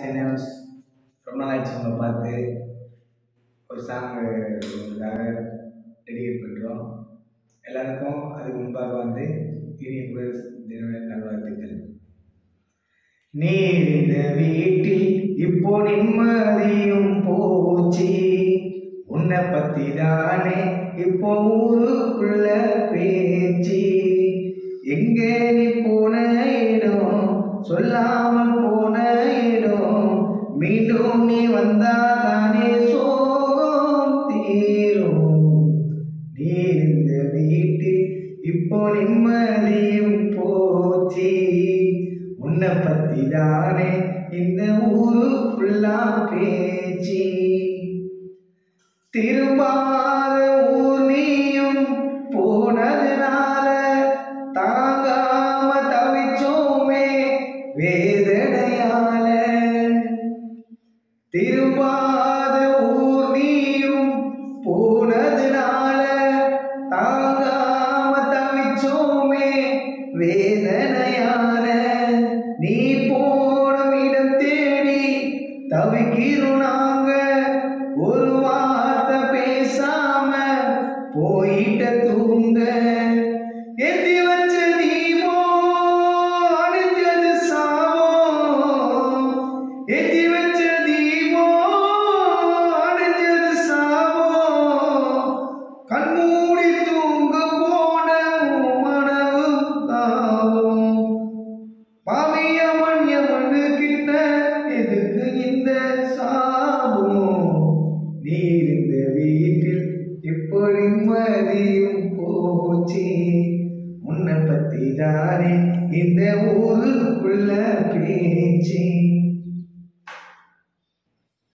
சென்னை ரொம்ப நாள் ஆயிடுச்சு நம்ம பார்த்து. ஒரு சாங் உங்களுக்காக டெடிகேட் பண்ணுறோம் எல்லாருக்கும் அதுக்கு முன்பாக வந்து இனிய புகழ் தின நல்வாழ்த்துக்கள். நீ இந்த வீட்டில் இப்போ நிம்மதியும் போச்சு. உன்னை பத்தி தானே இப்போ ஊருக்குள்ள பேச்சு. எங்க மீண்டும் நீ வந்தா தானே சோகம் தீரும் நீ இந்த வீட்டில் இப்போ நிம்மதியும் போச்சு உன்னை பத்தி தானே இந்த ஊரு ஃபுல்லா பேச்சு திரும்பாத ஊர் நீயும் போனதுனால தாங்காம தவிச்சோமே வேதனையால திரும்பாத ஊர் நீயும் போனதுனால தாங்காம தவிச்சோமே வேதனையான நீ போன இடம் தேடி தவிக்கிறோம் நாங்க. ஒரு வார்த்தை பேசாம போயிட்ட தூங்க கிட்ட எதுக்கு இந்த சாபமோ? நீ இருந்த வீட்டில் எப்படி மதியும் போச்சு. உன்னை பத்தி தானே இந்த ஊருக்குள்ள